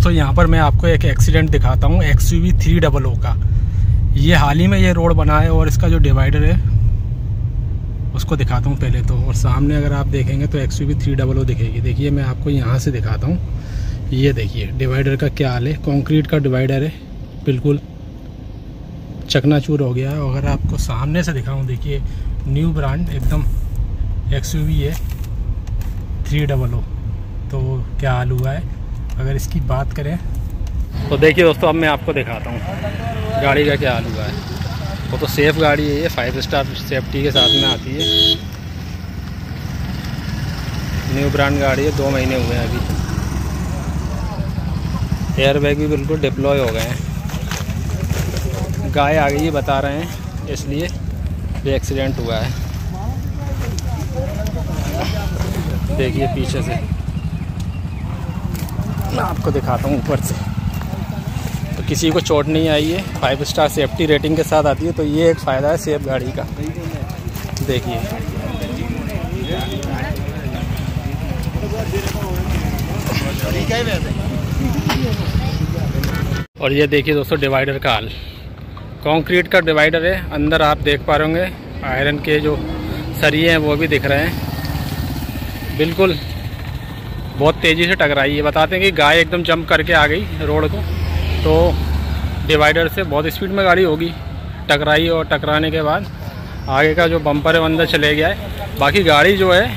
दोस्तों, यहाँ पर मैं आपको एक एक्सीडेंट दिखाता हूँ X U V three double O का। ये हाल ही में ये रोड बना है और इसका जो डिवाइडर है, उसको दिखाता हूँ पहले तो। और सामने अगर आप देखेंगे तो X U V three double O दिखेगी। देखिए, मैं आपको यहाँ से दिखाता हूँ। ये देखिए डिवाइडर का क्या हाल है? कॉन्क्रीट का डिवाइडर है, बिल्कुल चकनाचूर हो गया। है अगर आपको सामने से दिखाऊँ, देखिए न्यू ब्रांड एकदम एक्स यू वी है थ्री डबल ओ तो क्या हाल हुआ है? अगर इसकी बात करें। तो देखिए दोस्तों, अब मैं आपको दिखाता हूँ। गाड़ी का क्या हाल हुआ है। वो तो सेफ़ गाड़ी है ये फाइव स्टार सेफ्टी के साथ में आती है। न्यू ब्रांड गाड़ी है, दो महीने हुए हैं अभी। एयर बैग भी बिल्कुल डिप्लॉय हो गए हैं। गाय आ गई है, बता रहे हैं, इसलिए ये एक्सीडेंट हुआ है। देखिए पीछे से। मैं आपको दिखाता हूँ ऊपर से। तो किसी को चोट नहीं आई है। फाइव स्टार सेफ्टी रेटिंग के साथ आती है तो ये एक फ़ायदा है सेफ़ गाड़ी का। देखिए। और ये देखिए दोस्तों डिवाइडर का हाल। कंक्रीट का डिवाइडर है, अंदर आप देख पा रहे होंगे। आयरन के जो सरिये हैं, वो भी दिख रहे हैं। बिल्कुल बहुत तेज़ी से टकराई। है बताते हैं कि गाय एकदम जंप करके आ गई रोड को। तो डिवाइडर से बहुत स्पीड में गाड़ी होगी। टकराई और टकराने के बाद आगे का जो बम्पर है अंदर चले गया है। बाकी गाड़ी जो है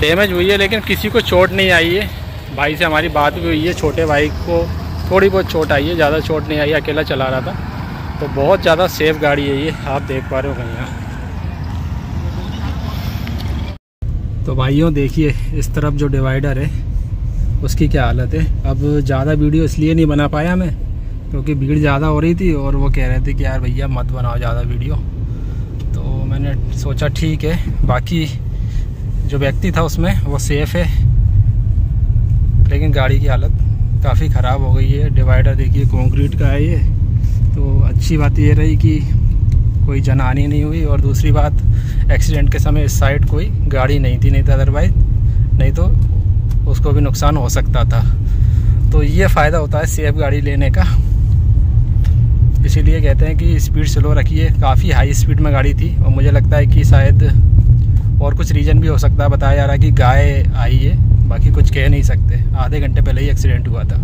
डैमेज हुई है, लेकिन किसी को चोट नहीं आई है। भाई से हमारी बात भी हुई है, छोटे भाई को थोड़ी बहुत चोट आई है, ज़्यादा चोट नहीं आई, अकेला चला रहा था। तो बहुत ज़्यादा सेफ़ गाड़ी है ये, आप देख पा रहे हो कहीं यहाँ। तो भाइयों, देखिए, इस तरफ़ जो डिवाइडर है, उसकी क्या हालत है? अब ज़्यादा वीडियो इसलिए नहीं बना पाया मैं, क्योंकि भीड़ ज़्यादा हो रही थी और वो कह रहे थे कि यार भैया मत बनाओ ज़्यादा वीडियो तो मैंने सोचा ठीक है, बाकी जो व्यक्ति था उसमें, वो सेफ़ है। लेकिन गाड़ी की हालत काफ़ी ख़राब हो गई है। डिवाइडर देखिए कंक्रीट का है ये। तो अच्छी बात ये रही कि कोई जनहानि नहीं हुई और दूसरी बात एक्सीडेंट के समय इस साइड कोई गाड़ी नहीं थी, नहीं तो अदरवाइज़ नहीं तो उसको भी नुकसान हो सकता था। तो ये फ़ायदा होता है सेफ़ गाड़ी लेने का। इसीलिए कहते हैं कि स्पीड स्लो रखिए। काफ़ी हाई स्पीड में गाड़ी थी और मुझे लगता है कि शायद और कुछ रीज़न भी हो सकता है। बताया जा रहा है कि गाय आई है, बाकी कुछ कह नहीं सकते। आधे घंटे पहले ही एक्सीडेंट हुआ था।